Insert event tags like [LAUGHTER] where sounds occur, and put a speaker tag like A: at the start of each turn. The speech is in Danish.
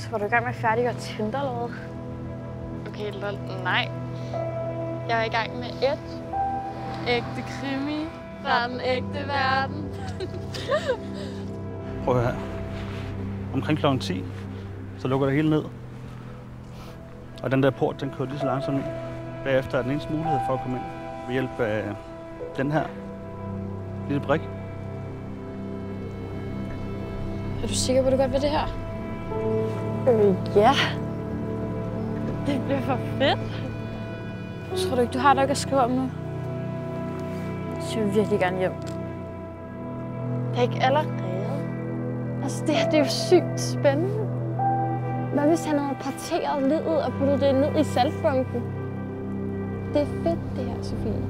A: Så var du i gang med at færdiggøre Tinder eller hvad?
B: Okay, lol. Nej. Jeg er i gang med et ægte krimi fra den ægte verden. [LAUGHS]
C: Prøv at høre her. Omkring kl. 10, så lukker det hele ned. Og den der port, den kører lige så langsomt ind. Bagefter er den eneste mulighed for at komme ind ved hjælp af den her lille brik.
A: Er du sikker på, at du godt vil det her? Øh, ja. Det bliver for fedt. Tror du ikke, du har nok at skrive om nu? Så vil jeg virkelig gerne hjem. Det er ikke allerede. Altså, det her det er jo sygt spændende. Hvad hvis han havde parteret livet og puttet det ned i saltbunken? Det er fedt, det her, Sofie.